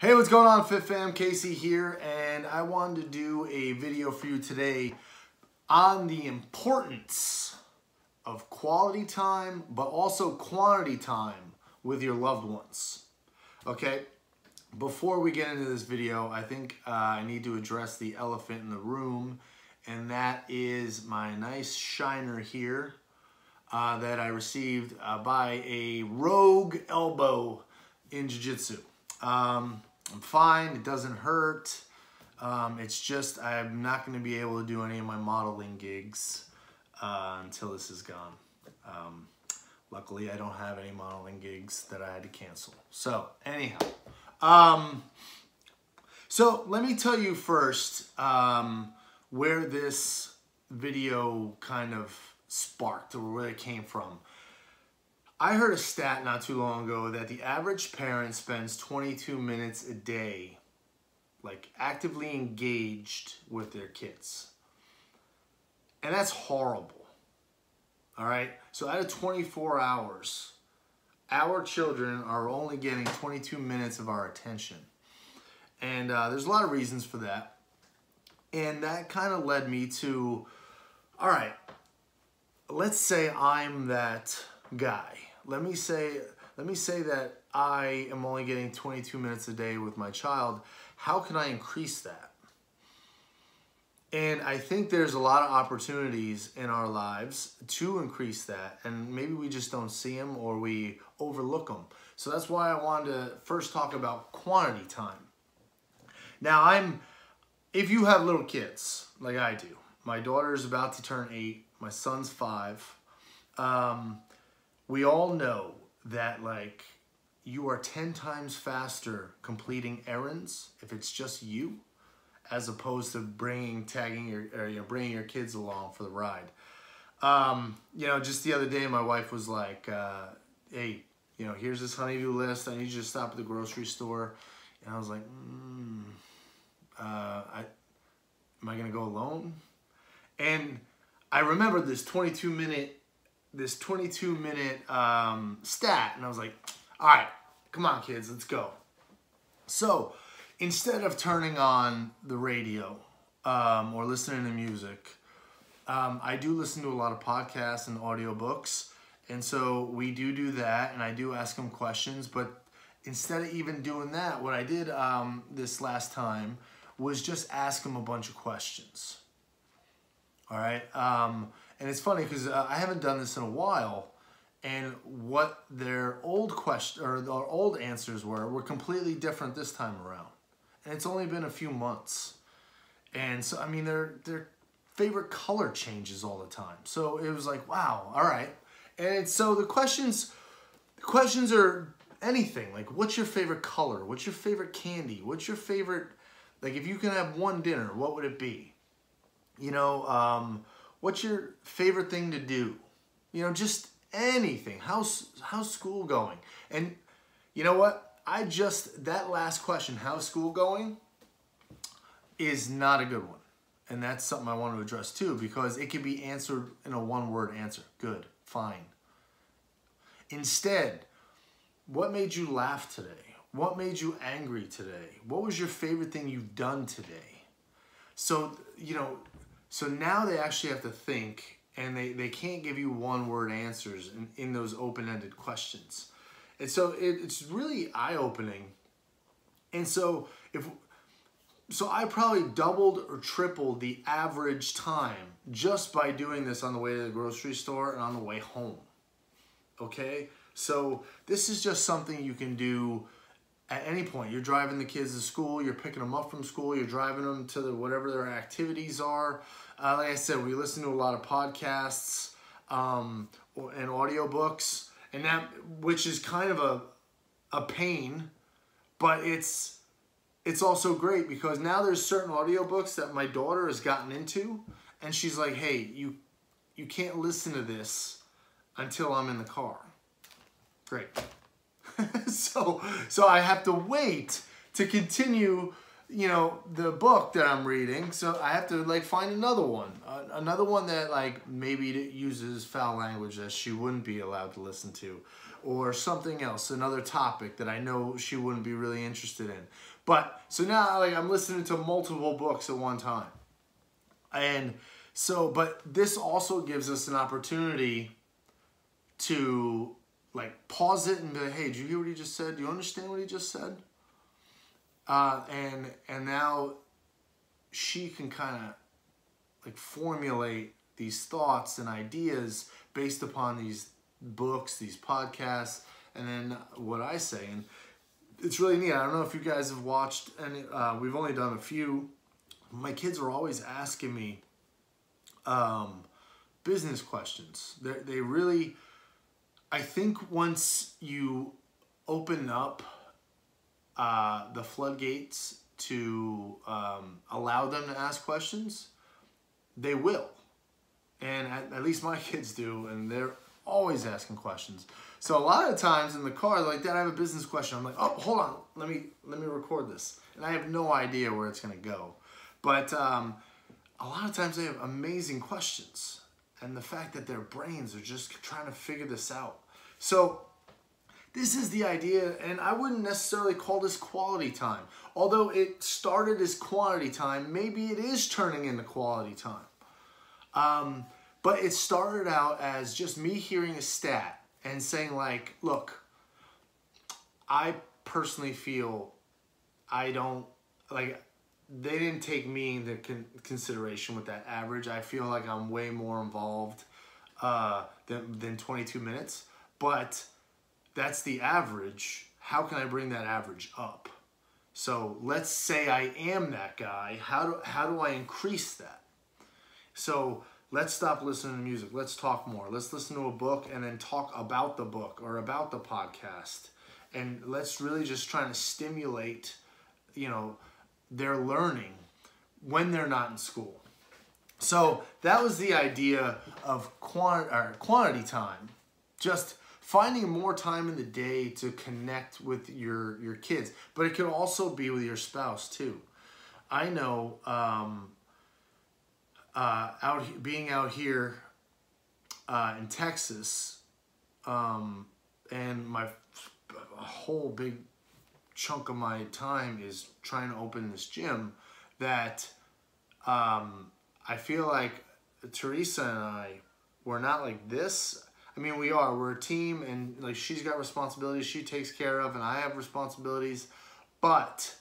Hey, what's going on, Fit Fam? Casey here, and I wanted to do a video for you today on the importance of quality time, but also quantity time with your loved ones. Okay, before we get into this video, I think uh, I need to address the elephant in the room, and that is my nice shiner here uh, that I received uh, by a rogue elbow in Jiu-Jitsu. Um, I'm fine, it doesn't hurt. Um, it's just I'm not going to be able to do any of my modeling gigs uh, until this is gone. Um, luckily, I don't have any modeling gigs that I had to cancel. So, anyhow. Um, so, let me tell you first um, where this video kind of sparked or where it came from. I heard a stat not too long ago that the average parent spends 22 minutes a day, like actively engaged with their kids. And that's horrible. All right. So out of 24 hours, our children are only getting 22 minutes of our attention. And uh, there's a lot of reasons for that. And that kind of led me to, all right, let's say I'm that guy let me say let me say that I am only getting 22 minutes a day with my child. How can I increase that? And I think there's a lot of opportunities in our lives to increase that. And maybe we just don't see them or we overlook them. So that's why I wanted to first talk about quantity time. Now, I'm, if you have little kids like I do, my daughter is about to turn eight, my son's five. Um, we all know that like you are 10 times faster completing errands if it's just you as opposed to bringing tagging your or, you know bringing your kids along for the ride. Um, you know just the other day my wife was like uh, hey you know here's this honeydew list. I need you to stop at the grocery store. And i was like mm, uh, I, am i gonna go alone? And i remember this 22 minute this 22 minute um, stat, and I was like, all right, come on, kids, let's go. So instead of turning on the radio um, or listening to music, um, I do listen to a lot of podcasts and audiobooks. And so we do do that, and I do ask them questions. But instead of even doing that, what I did um, this last time was just ask them a bunch of questions. All right. Um, and it's funny because uh, I haven't done this in a while, and what their old question or their old answers were were completely different this time around. And it's only been a few months, and so I mean their their favorite color changes all the time. So it was like, wow, all right. And so the questions, the questions are anything like, what's your favorite color? What's your favorite candy? What's your favorite, like if you can have one dinner, what would it be? You know, um, What's your favorite thing to do? You know, just anything. How's how's school going? And you know what? I just that last question, how's school going, is not a good one. And that's something I want to address too because it can be answered in a one-word answer. Good, fine. Instead, what made you laugh today? What made you angry today? What was your favorite thing you've done today? So, you know, so now they actually have to think and they, they can't give you one word answers in, in those open-ended questions. And so it, it's really eye-opening. And so if so I probably doubled or tripled the average time just by doing this on the way to the grocery store and on the way home. Okay? So this is just something you can do at any point. You're driving the kids to school, you're picking them up from school, you're driving them to the, whatever their activities are. Uh, like I said, we listen to a lot of podcasts um, and audiobooks, and that which is kind of a a pain, but it's it's also great because now there's certain audiobooks that my daughter has gotten into, and she's like, "Hey, you you can't listen to this until I'm in the car." Great. so so I have to wait to continue you know the book that I'm reading so I have to like find another one uh, another one that like maybe uses foul language that she wouldn't be allowed to listen to or something else, another topic that I know she wouldn't be really interested in. But so now like I'm listening to multiple books at one time. And so but this also gives us an opportunity to like pause it and be like, hey, did you hear what he just said? Do you understand what he just said? Uh, and and now she can kind of like formulate these thoughts and ideas based upon these books, these podcasts, and then what I say. And it's really neat. I don't know if you guys have watched any. Uh, we've only done a few. My kids are always asking me um, business questions. They're, they really. I think once you open up uh, the floodgates to um, allow them to ask questions, they will. And at, at, least my kids do, and they're always asking questions. So a lot of times in the car, like, Dad, I have a business question. I'm like, oh, hold on, let me let me record this, and I have no idea where it's gonna go. But um, a lot of times they have amazing questions, and the fact that their brains are just trying to figure this out. So this is the idea, and I wouldn't necessarily call this quality time. Although it started as quantity time, maybe it is turning into quality time. Um, but it started out as just me hearing a stat and saying like, look, I personally feel I don't, like, they didn't take me into con consideration with that average. I feel like I'm way more involved uh, than, than 22 minutes. But that's the average. How can I bring that average up? So let's say I am that guy. How do, how do I increase that? So let's stop listening to music. Let's talk more. Let's listen to a book and then talk about the book or about the podcast. And let's really just try to stimulate, you know, their learning when they're not in school. So that was the idea of quant- quantity time. Just finding more time in the day to connect with your your kids but it could also be with your spouse too i know um, uh, out being out here uh, in texas um, and my whole big chunk of my time is trying to open this gym that um, i feel like teresa and i we're not like this I mean, we are. We're a team, and like she's got responsibilities she takes care of, and I have responsibilities. But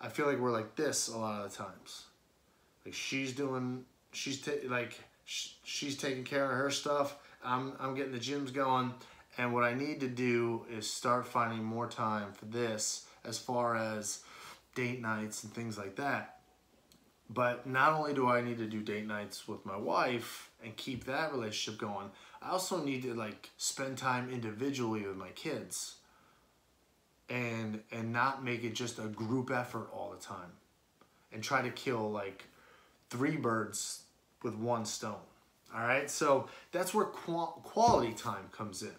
I feel like we're like this a lot of the times. Like she's doing, she's like sh- she's taking care of her stuff. I'm I'm getting the gyms going, and what I need to do is start finding more time for this, as far as date nights and things like that. But not only do I need to do date nights with my wife and keep that relationship going, I also need to like spend time individually with my kids and and not make it just a group effort all the time and try to kill like three birds with one stone. All right? So that's where qual quality time comes in.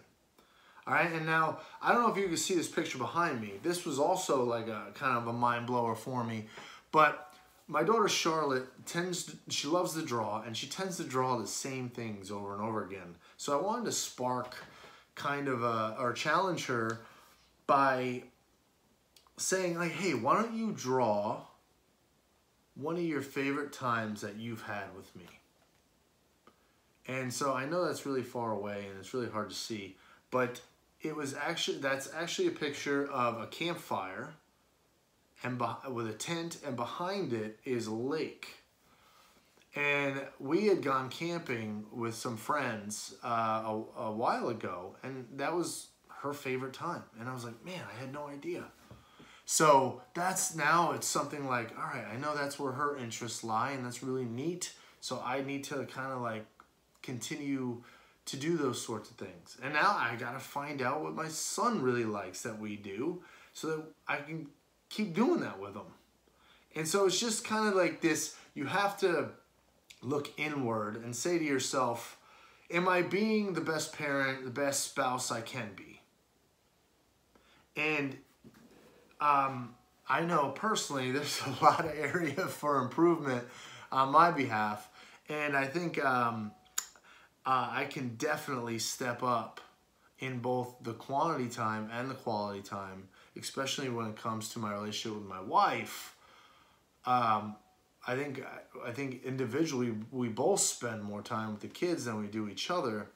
All right, and now I don't know if you can see this picture behind me. This was also like a kind of a mind blower for me, but my daughter Charlotte tends to, she loves to draw and she tends to draw the same things over and over again. So I wanted to spark kind of a, or challenge her by saying like, hey, why don't you draw one of your favorite times that you've had with me? And so I know that's really far away and it's really hard to see, but it was actually, that's actually a picture of a campfire and with a tent, and behind it is a lake. And we had gone camping with some friends uh, a, a while ago, and that was her favorite time. And I was like, man, I had no idea. So that's now it's something like, all right, I know that's where her interests lie, and that's really neat. So I need to kind of like continue to do those sorts of things. And now I got to find out what my son really likes that we do so that I can keep doing that with him. And so it's just kind of like this you have to look inward and say to yourself, Am I being the best parent, the best spouse I can be? And um, I know personally there's a lot of area for improvement on my behalf. And I think um, uh, I can definitely step up in both the quantity time and the quality time, especially when it comes to my relationship with my wife. Um, I think I think individually we both spend more time with the kids than we do each other.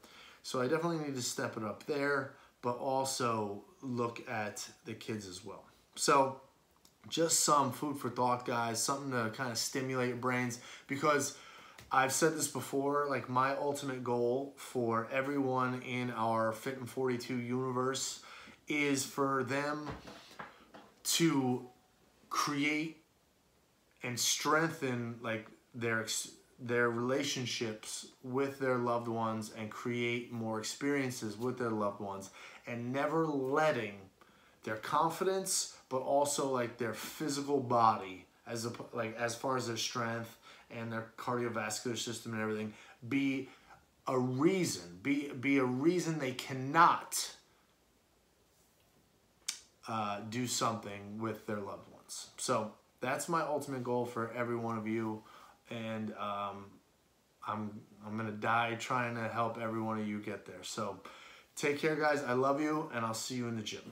So I definitely need to step it up there, but also look at the kids as well. So just some food for thought, guys, something to kind of stimulate your brains because I've said this before, like my ultimate goal for everyone in our Fit in 42 universe is for them to create and strengthen like their their relationships with their loved ones and create more experiences with their loved ones and never letting their confidence but also like their physical body as a, like as far as their strength and their cardiovascular system and everything be a reason be be a reason they cannot uh, do something with their loved ones. So that's my ultimate goal for every one of you and um, I'm I'm gonna die trying to help every one of you get there. So take care guys. I love you and I'll see you in the gym